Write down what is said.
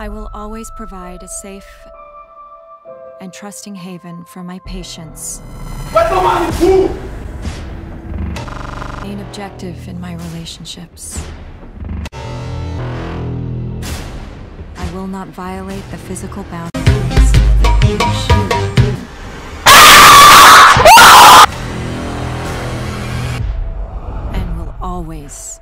I will always provide a safe and trusting haven for my patients. Main objective in my relationships. I will not violate the physical boundaries and will always